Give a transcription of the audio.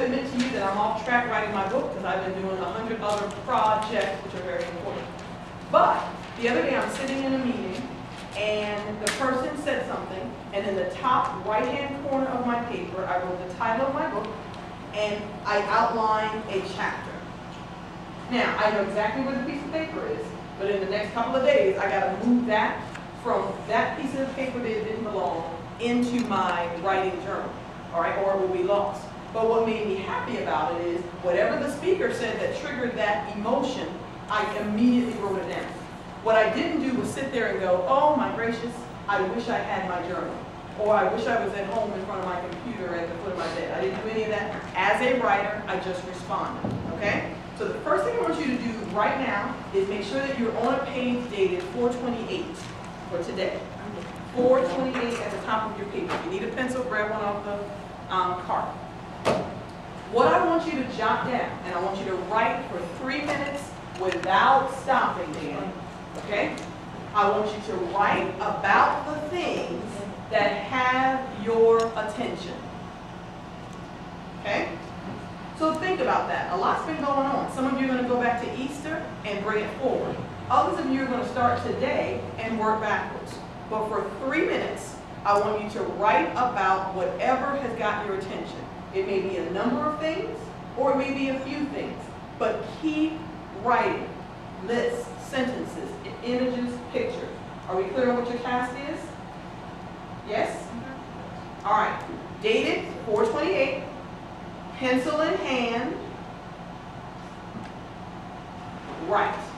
to admit to you that I'm off track writing my book because I've been doing a hundred other projects which are very important. But the other day I'm sitting in a meeting and the person said something and in the top right-hand corner of my paper, I wrote the title of my book and I outlined a chapter. Now, I know exactly where the piece of paper is, but in the next couple of days, I gotta move that from that piece of paper that didn't belong into my writing journal, all right, or it will be lost. But what made me happy about it is, whatever the speaker said that triggered that emotion, I immediately wrote it down. What I didn't do was sit there and go, oh my gracious, I wish I had my journal. Or I wish I was at home in front of my computer at the foot of my bed. I didn't do any of that. As a writer, I just responded, okay? So the first thing I want you to do right now is make sure that you're on a page dated 428 for today. 428 at the top of your paper. If you need a pencil, grab one off the um, cart. What I want you to jot down, and I want you to write for three minutes without stopping, Dan, okay? I want you to write about the things that have your attention. Okay? So think about that. A lot's been going on. Some of you are going to go back to Easter and bring it forward. Others of you are going to start today and work backwards. But for three minutes, I want you to write about whatever has got your attention. It may be a number of things, or it may be a few things. But keep writing lists, sentences, images, pictures. Are we clear on what your task is? Yes? Mm-hmm. All right. Dated 428, pencil in hand, write.